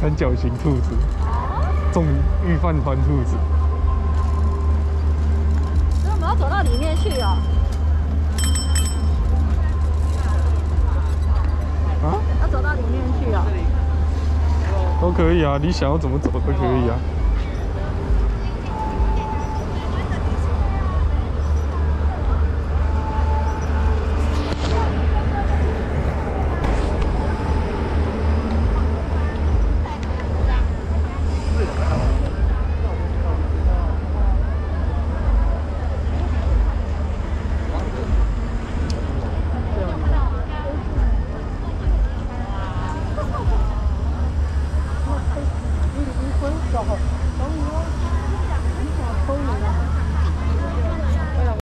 三角形兔子，种御饭团兔子。所以我们要走到里面去哦。啊？要走到里面去哦。都可以啊，你想要怎么走都可以啊。稍后。等你哦